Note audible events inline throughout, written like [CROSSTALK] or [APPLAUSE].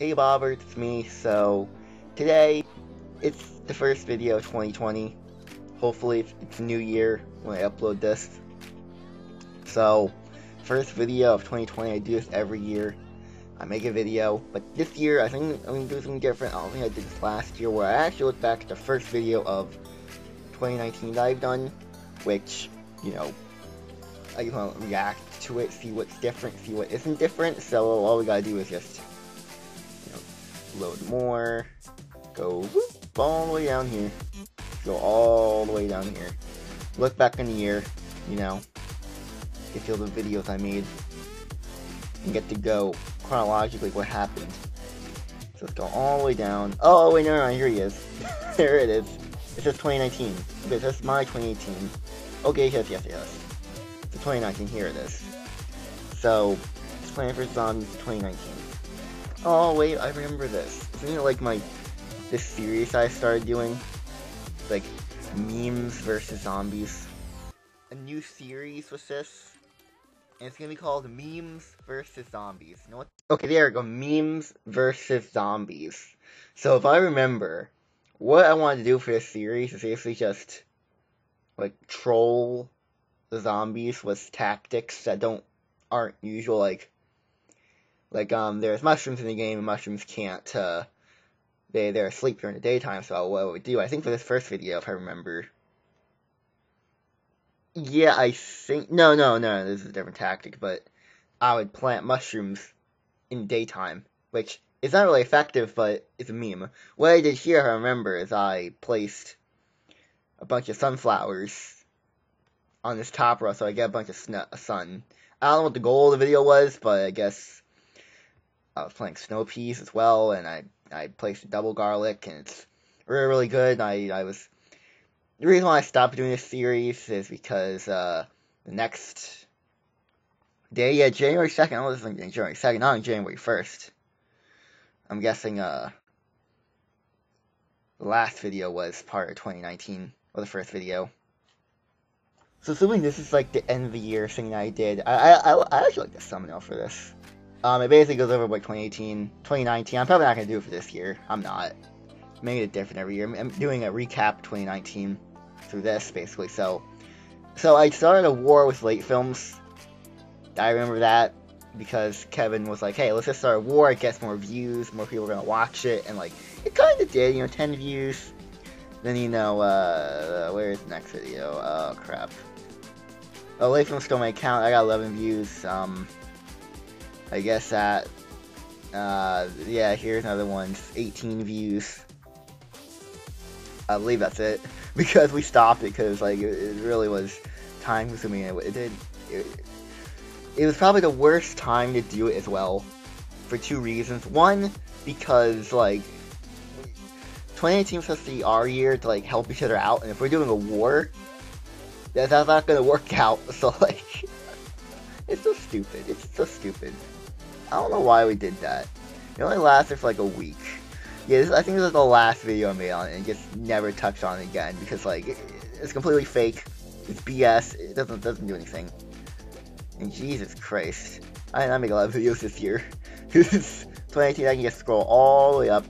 Hey Bobbers, it's me. So, today, it's the first video of 2020. Hopefully, it's new year when I upload this. So, first video of 2020, I do this every year. I make a video, but this year, I think I'm gonna do something different. I don't think I did this last year, where I actually look back at the first video of 2019 that I've done, which, you know, I just want to react to it, see what's different, see what isn't different. So all we gotta do is just load more, go whoop, all the way down here, go all the way down here. Look back in the year, you know, get to the videos I made, and get to go chronologically what happened. So let's go all the way down. Oh wait, no, no, here he is. [LAUGHS] there it is. It says 2019. Okay, that's my 2018. Okay, yes, yes, yes. It's 2019. Here it is. So, it's Plants vs Zombies 2019. Oh wait, I remember this. Isn't it like my this series I started doing? Like memes versus zombies. A new series with this. And it's gonna be called Memes versus Zombies. You know what? Okay, there we go. Memes versus Zombies. So if I remember, what I wanted to do for this series is basically just like troll the zombies with tactics that don't aren't usual like like um there's mushrooms in the game and mushrooms can't uh they they're asleep during the daytime so what would do. I think for this first video if I remember. Yeah I think no no no this is a different tactic but I would plant mushrooms in daytime which is not really effective but it's a meme. What I did here I remember is I placed a bunch of sunflowers on this top row so I get a bunch of sun. I don't know what the goal of the video was, but I guess I was playing snow peas as well, and I I placed a double garlic, and it's really really good. I I was the reason why I stopped doing this series is because uh, the next day, yeah, January second. I was thinking January second, not on January first. I'm guessing uh the last video was part of 2019 or the first video. So assuming this is like the end of the year thing I did, I I, I actually like the thumbnail for this. Um, it basically goes over like 2018, 2019. I'm probably not gonna do it for this year. I'm not. Making it different every year. I'm doing a recap 2019 through this basically. So, so I started a war with late films. I remember that because Kevin was like, "Hey, let's just start a war. It gets more views, more people are gonna watch it," and like it kind of did. You know, 10 views. Then you know, uh, where's the next video? Oh crap. Oh, late film stole my account. I got 11 views. Um, I guess that. Uh, yeah, here's another one. 18 views. I believe that's it [LAUGHS] because we stopped it because like it, it really was time consuming. It, it did. It, it was probably the worst time to do it as well, for two reasons. One, because like 2018 was supposed to be our year to like help each other out, and if we're doing a war, that's not gonna work [LAUGHS] out. So like, [LAUGHS] it's so stupid. It's so stupid. I don't know why we did that. It only lasted for like a week. Yeah, this, I think this is the last video I made on it, and just never touched on it again because like it, it's completely fake. It's BS. It doesn't doesn't do anything. And Jesus Christ, I did not make a lot of videos this year. [LAUGHS] 2018, I can just scroll all the way up.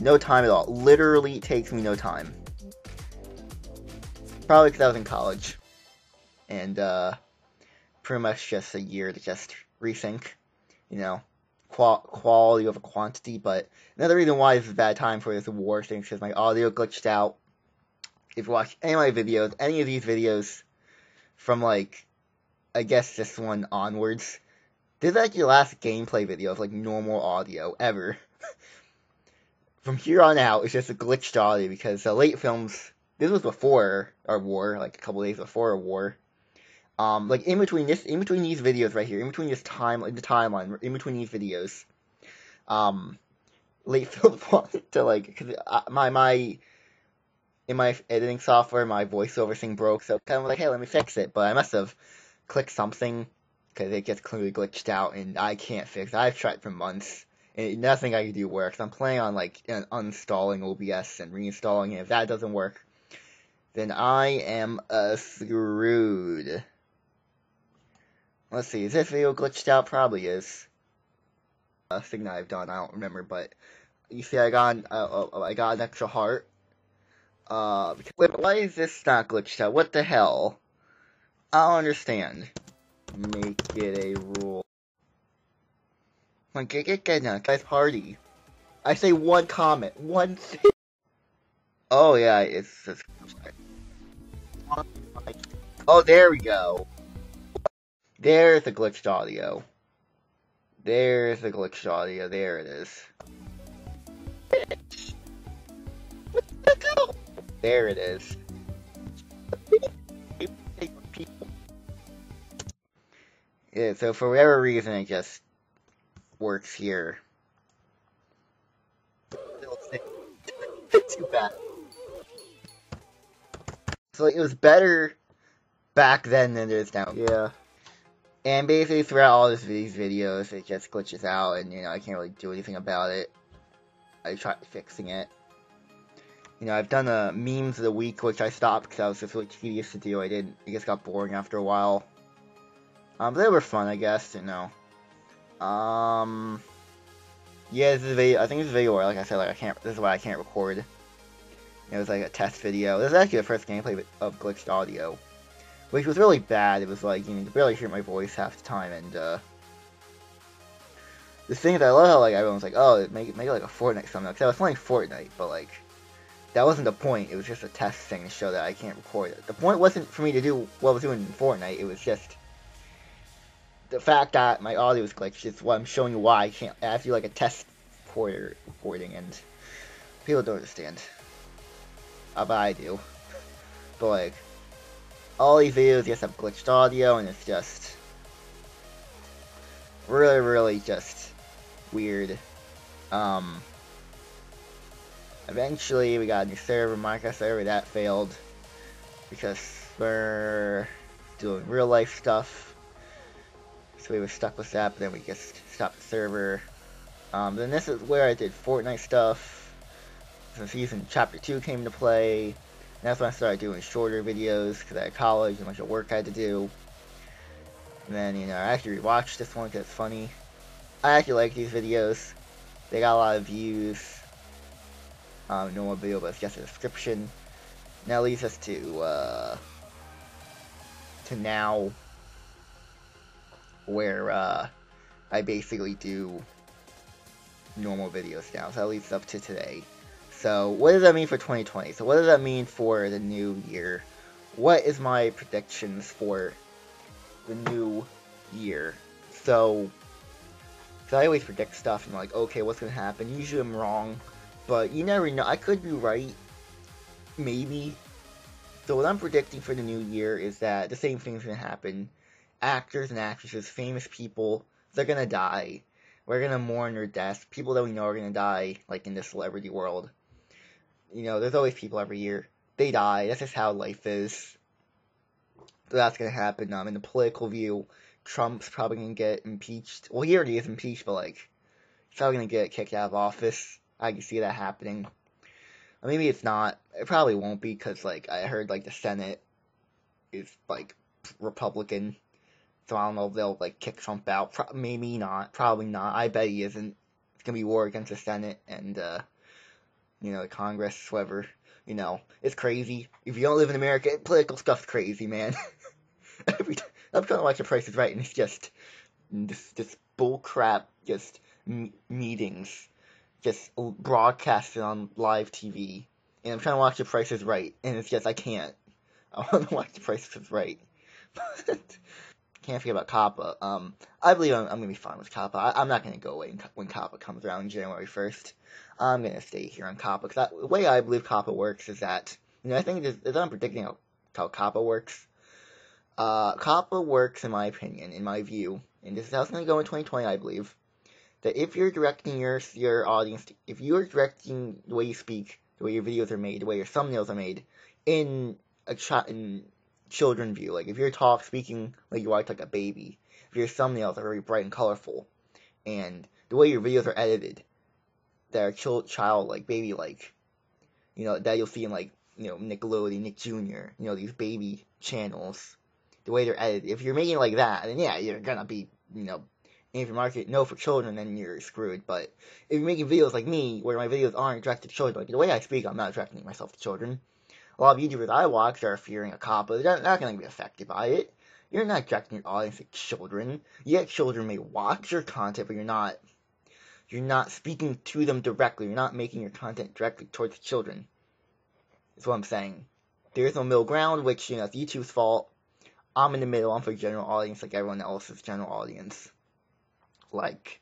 No time at all. Literally takes me no time. Probably because I was in college. And, uh, pretty much just a year to just resync. You know, qual- quality over quantity. But another reason why this is a bad time for this war thing is because my audio glitched out. If you watch any of my videos, any of these videos from like, I guess this one onwards, this is like your last gameplay video of like normal audio ever. [LAUGHS] From here on out, it's just a glitched audio because the late films this was before our war, like a couple days before our war. Um, like in between this, in between these videos right here, in between this time, the timeline, in between these videos, um, late [LAUGHS] film wanted to like, cause my my in my editing software, my voiceover thing broke, so kind of like, hey, let me fix it, but I must have clicked something because it gets clearly glitched out, and I can't fix. it. I've tried for months, and nothing I can do works. I'm planning on like uninstalling OBS and reinstalling it. If that doesn't work, then I am uh, screwed. Let's see, is this video glitched out? Probably is. A thing that I've done. I don't remember, but you see, I got uh, uh, I got an extra heart. Uh, wait, why is this not glitched out? What the hell? I don't understand. Make it a rule. Like, get get get now, guys, party. I say one comment, one thing. Oh yeah, it's just. Oh, there we go. There's the glitched audio. There's the glitched audio. There it is. There it is. Yeah, so for whatever reason, it just works here. Too bad. So it was better back then than it is now. Yeah. And basically throughout all this, these videos, it just glitches out, and you know I can't really do anything about it. I tried fixing it. You know, I've done a memes of the week, which I stopped because I was just really tedious to do. I didn't. It just got boring after a while. Um, but they were fun, I guess. You know. Um. Yeah, this is a video. I think this is a video where, like I said, like I can't. This is why I can't record. It was like a test video. This is actually the first gameplay of glitched audio, which was really bad. It was like you know, you barely hear my voice half the time, and uh, the thing that I love how like everyone's like, oh, make it make like a Fortnite something. Because I was playing Fortnite, but like that wasn't the point. It was just a test thing to show that I can't record it. The point wasn't for me to do what I was doing in Fortnite. It was just the fact that my audio was glitched is what I'm showing you why I can't. I have to do like a test recorder recording, and people don't understand. Uh, but I do. But like, all these videos just have glitched audio, and it's just really, really just weird. Um, eventually, we got a new server, Minecraft server, that failed because we're doing real life stuff. So we were stuck with that, but then we just stopped the server. Um, then this is where I did Fortnite stuff. So season chapter 2 came into play. That's when I started doing shorter videos because I had college and a bunch of work I had to do. And then, you know, I actually rewatched this one because it's funny. I actually like these videos. They got a lot of views. Um, normal video, but it's just a description. Now leads us to, uh, to now, where, uh, I basically do normal videos now. So that leads up to today. So what does that mean for 2020? So what does that mean for the new year? What is my predictions for the new year? So, so I always predict stuff and like, okay, what's gonna happen? Usually I'm wrong, but you never know. I could be right, maybe. So what I'm predicting for the new year is that the same thing's gonna happen. Actors and actresses, famous people, they're gonna die. We're gonna mourn their deaths. People that we know are gonna die, like in the celebrity world. You know, there's always people every year. They die. That's just how life is. So that's gonna happen. Um, in the political view, Trump's probably gonna get impeached. Well, he already is impeached, but like, he's probably gonna get kicked out of office. I can see that happening. Or maybe it's not. It probably won't be because like I heard like the Senate is like Republican, so I don't know if they'll like kick Trump out. Pro- maybe not. Probably not. I bet he isn't. It's gonna be war against the Senate and uh, you know the Congress, whatever. You know, it's crazy. If you don't live in America, political stuff's crazy, man. [LAUGHS] Every time, I'm trying to watch The Price is Right, and it's just this this bull crap, just m- meetings, just broadcasted on live TV. And I'm trying to watch The Price is Right, and it's just I can't. [LAUGHS] I want to watch The Price is Right. [LAUGHS] can't forget about COPPA. Um, I believe I'm, I'm gonna be fine with COPPA. I, am not gonna go away when COPPA comes around January 1st. I'm gonna stay here on COPPA because the way I believe COPPA works is that you know I think it's, it's I'm predicting how, how COPPA works. Uh, COPPA works, in my opinion, in my view, and this is how it's gonna go in 2020, I believe. That if you're directing your your audience, if you're directing the way you speak, the way your videos are made, the way your thumbnails are made, in a chat in children view. Like if you're talk speaking like you act like a baby, if your thumbnails are very bright and colorful, and the way your videos are edited, that are child, child like baby like, you know that you'll see in like you know Nickelodeon, Nick Jr. You know these baby channels, the way they're edited. If you're making it like that, then yeah, you're gonna be you know if you market no for children, then you're screwed. But if you're making videos like me, where my videos aren't directed to children, like the way I speak, I'm not directing myself to children. A lot of YouTubers I watch are fearing a cop, but they're not going to be affected by it. You're not directing your audience to children. Yet children may watch your content, but you're not you're not speaking to them directly. You're not making your content directly towards children. That's what I'm saying. There is no middle ground, which, you know, it's YouTube's fault. I'm in the middle. I'm for general audience like everyone else's general audience. Like,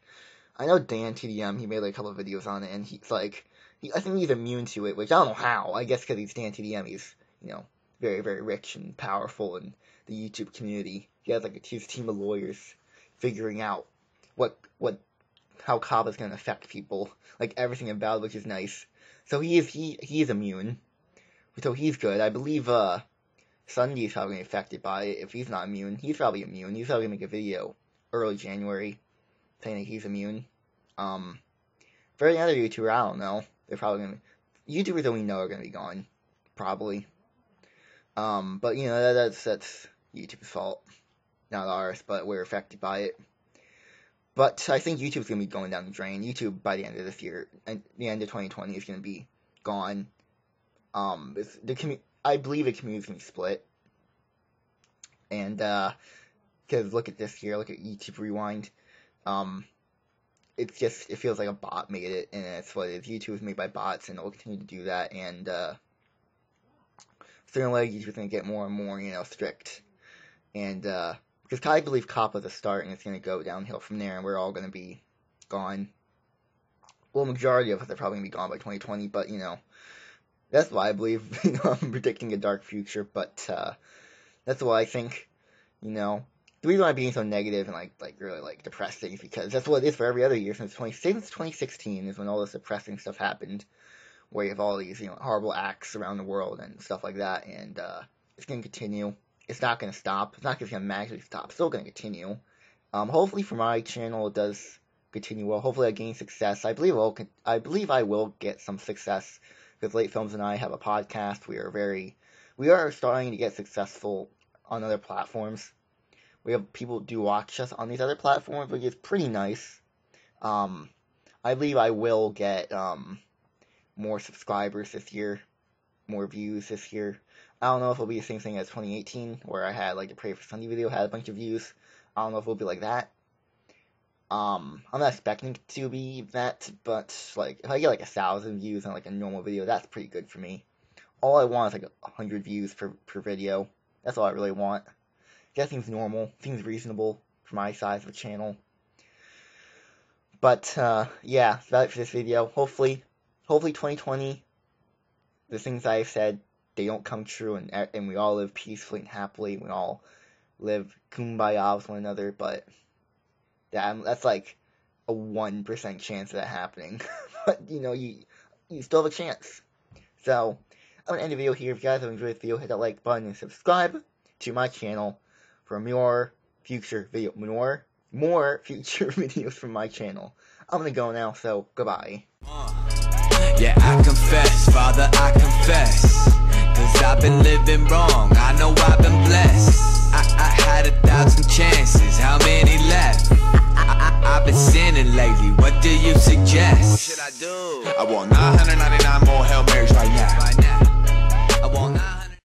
I know DanTDM, he made like a couple of videos on it, and he's like, he, I think he's immune to it, which I don't know how. I guess because he's DanTDM, he's, you know, very, very rich and powerful in the YouTube community. He has like a huge team of lawyers figuring out what, what, how is gonna affect people, like everything about it, which is nice. So he is, he, he is immune. So he's good. I believe, uh, SSundee's probably affected by it. If he's not immune, he's probably immune. He's probably gonna make a video early January saying that he's immune. Um, for any other YouTuber, I don't know. They're probably gonna YouTubers that we know are gonna be gone, probably. Um, but you know that, that's that's YouTube's fault, not ours. But we're affected by it. But I think YouTube's gonna be going down the drain. YouTube by the end of this year, and the end of 2020 is gonna be gone. Um, the commu- I believe the community's gonna be split. And uh, because look at this here, look at YouTube Rewind. Um, it's just it feels like a bot made it, and it's what it is. YouTube is made by bots, and it'll continue to do that. And uh, certainly, YouTube's gonna get more and more, you know, strict. And uh, because I believe COPPA's a start, and it's gonna go downhill from there, and we're all gonna be gone. Well, majority of us are probably gonna be gone by 2020, but you know, that's why I believe. [LAUGHS] You know, I'm predicting a dark future, but uh, that's why I think. You know, the reason why I'm being so negative and like like really like depressing is because that's what it is for every other year since 20 since 2016 is when all this depressing stuff happened, where you have all these you know horrible acts around the world and stuff like that, and uh, it's gonna continue. It's not gonna stop. It's not gonna magically stop. It's still gonna continue. Um, hopefully for my channel it does continue well. Hopefully I gain success. I believe I'll, I believe I will get some success because Late Films and I have a podcast. We are very we are starting to get successful on other platforms we have people do watch us on these other platforms, which is pretty nice. Um, I believe I will get um, more subscribers this year, more views this year. I don't know if it'll be the same thing as 2018, where I had like the Pray for Sunday video had a bunch of views. I don't know if it'll be like that. Um, I'm not expecting to be that, but like if I get like a thousand views on like a normal video, that's pretty good for me. All I want is like a hundred views per per video. That's all I really want. That seems normal, seems reasonable for my size of a channel. But, uh, yeah, that's about it for this video. Hopefully, hopefully 2020, the things I've said, they don't come true and, and we all live peacefully and happily. and We all live kumbaya with one another, but yeah, um, that's like a 1% chance of that happening. [LAUGHS] but, you know, you, you still have a chance. So, I'm to end the video here. If you guys have enjoyed this video, hit that like button and subscribe to my channel for more future video, more, more [LAUGHS] future [LAUGHS] videos from my channel. I'm gonna go now, so goodbye. Uh. Yeah, I confess, Father, I confess. Cause I've been living wrong, I know I've been blessed. I, I had a thousand chances, how many left? I, I, I've been sinning lately, what do you suggest? What should I do? I want 999 more Hail Marys right now.